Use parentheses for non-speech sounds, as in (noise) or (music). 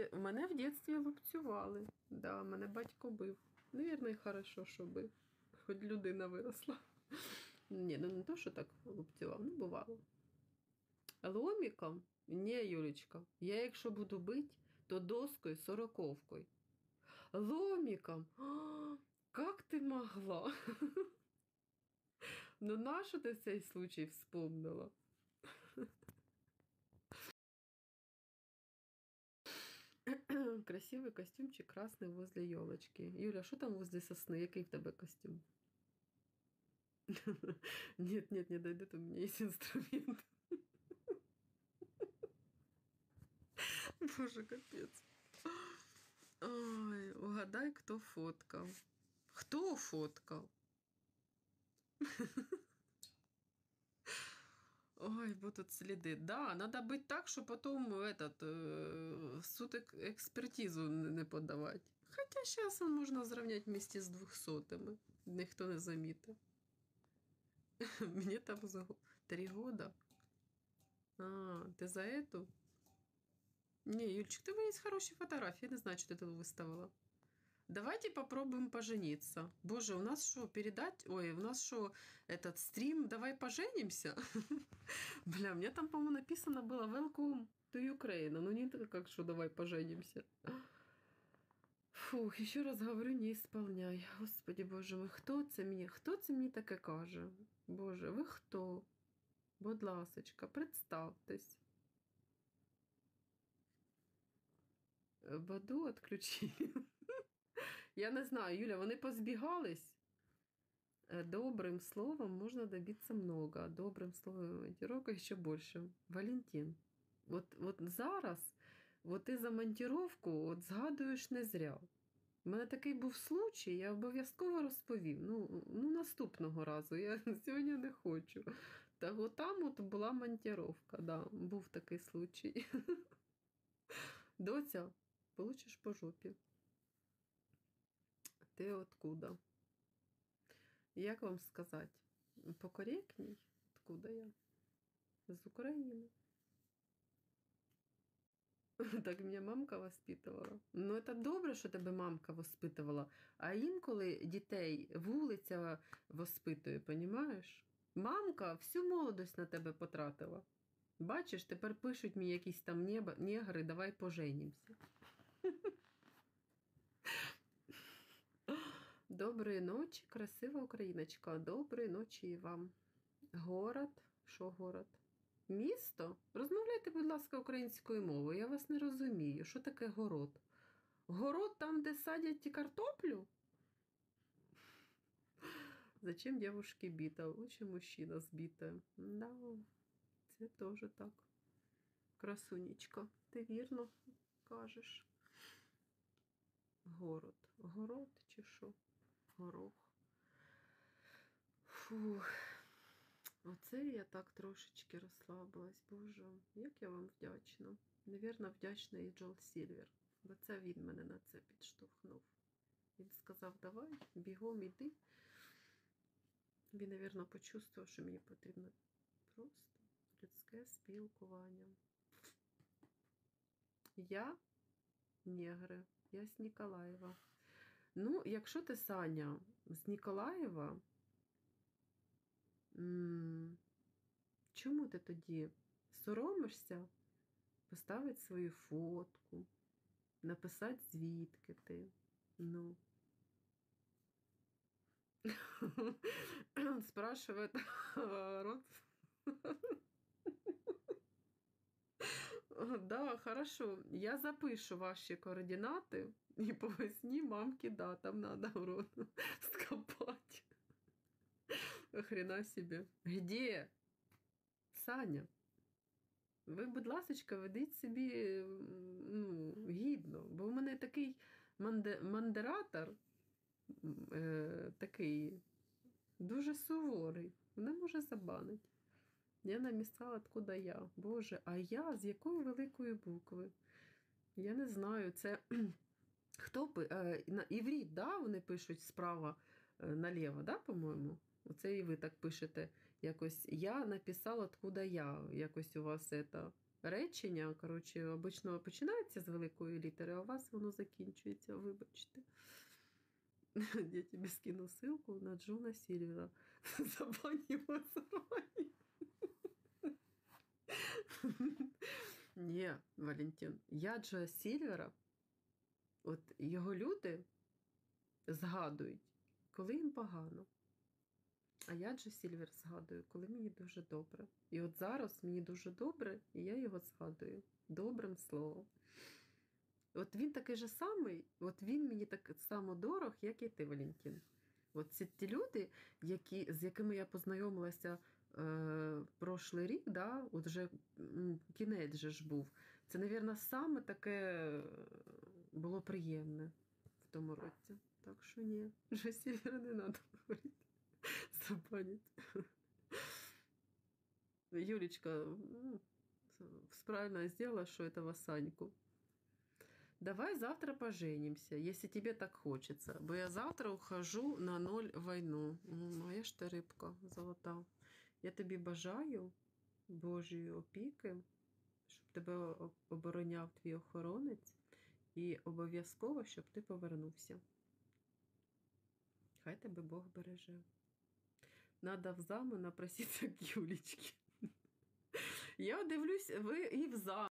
діти, мене в дитинстві лупцювали. Да, мене батько бив. Навірно, і хорошо, що бив. Хоч людина виросла. Ні, ну не то, що так лупцював, ну бувало. Ломіком? Ні, Юлечка, я якщо буду бити, то доскою сороковкою. Ломиком? А, Как ти могла? Ну, нащо ти цей случай вспомнила? Красивий костюмчик красний возле елочки. Юля, що там возле сосни? Який в тебе костюм? (laughs) Нет, нет, не дойдет, у меня есть инструмент. (laughs) Боже, капец. Ой, угадай, хто фоткав. Хто фоткав? (laughs) Ой, будут следы. Да, надо быть так, что потом этот э, суд эк- экспертизу не. Хотя сейчас он можно сравнять вместе с двухсотыми. Ніхто не замітив. (laughs) Мне там за три года. А, ты за эту? Не, Юльчик, ты есть хорошие фотографии. Я не знаю, что ты тут выставила. Давайте попробуем пожениться. Боже, у нас что, передать? Ой, у нас что, этот стрим «Давай поженимся»? (laughs) (laughs) Бля, мне там, по-моему, написано было «Welcome to Ukraine». Ну, не как что «Давай поженимся». Фух, еще раз говорю, не исполняй. Господи, боже мой, хто це мені? Хто це мені таке каже? Боже, ви хто? Будь ласочка, представтесь. Баду відключили. (laughs) Я не знаю, Юля, вони позбігались. Е, Добрым словом можно добиться много. Добрым словом монтировка ще більше. Валентин. От, от зараз, от ти за монтировку от згадуєш не зря. У мене такий був случай, я обов'язково розповів. Ну, ну наступного разу. Я (laughs) сьогодні не хочу. Та от там от була монтировка, да, був такий случай. (laughs) Доця, получиш по жопі. Ти откуда? Як вам сказати? Покоректній? Откуда я? З України. (laughs) Так мене мамка воспитувала. Ну, це добре, що тебе мамка воспитувала. А інколи дітей вулиця воспитує, понімаєш? Мамка всю молодость на тебе потратила. Бачиш, тепер пишуть мені якісь там негри, давай поженімося. (laughs) Доброї ночі, красива україночка. Доброї ночі і вам. Город. Що город? Місто? Розмовляйте, будь ласка, українською мовою. Я вас не розумію. Що таке город? Город там, де садять ті картоплю? Зачем девушки бита? Лучше мужчина сбита. Да, це теж так. Красунечка, ти вірно кажеш. Город. Город чи що? Горох. Фух. Оце я так трошечки розслабилась. Боже, як я вам вдячна. Навірно, вдячна і Джол Сільвер, бо це він мене на це підштовхнув. Він сказав, давай, бігом іди. Він, навірно, почувствував, що мені потрібно просто людське спілкування. Я негри, я з Ніколаєва. Ну, якщо ти Саня з Ніколаєва, чому ти тоді соромишся поставити свою фотку, написати, звідки ти? Ну. (laughs) Спрашивает (laughs) род. (laughs) Да, хорошо. Я запишу ваші координати (laughs) і по весні мамки, да, там надо урод (laughs) скопать. Хрена себе. Где? Саня? Ви, будь ласочка, ведіть собі ну, гідно, бо в мене такий манде, мандератор е, такий дуже суворий. Вона може забанити. Я написала, откуда я. Боже, а я з якої великої букви? Я не знаю, це (clears throat) хто е, на івріт, да, вони пишуть справа е, наліво, да, по-моєму? Оце і ви так пишете якось. Я написала, откуда я. Якось у вас це речення. Коротше, обично починається з великої літери, а у вас воно закінчується, вибачте. (laughs) Я тобі скину ссылку на Джона Сільвера. (laughs) Забанимо срань. (laughs) Ні, Валентин, я Джо Сільвера, от його люди згадують, коли їм погано. А я Джо Сільвер згадую, коли мені дуже добре. І от зараз мені дуже добре, і я його згадую добрим словом. От він такий же самий, от він мені так само дорог, як і ти, Валентин. От ці ті люди, які, з якими я познайомилася е, прошлий рік, да, от вже кінець же ж був. Це, мабуть, саме таке е, було приємне в тому році. Так що ні, вже сільвера не треба говорити. Забанять. Юлечка ну, правильно сделала, что этого Саньку. Давай завтра поженимся, если тебе так хочется. Бо я завтра ухожу на ноль війну. М, Моя ж ти рибка золота. Я тобі бажаю Божої опіки, щоб тебе обороняв твій охоронець, і обов'язково, щоб ти повернувся. Хай тебе Бог береже. Надо в заму на к (laughs) Юлічки. Я дивлюсь, ви і в заму.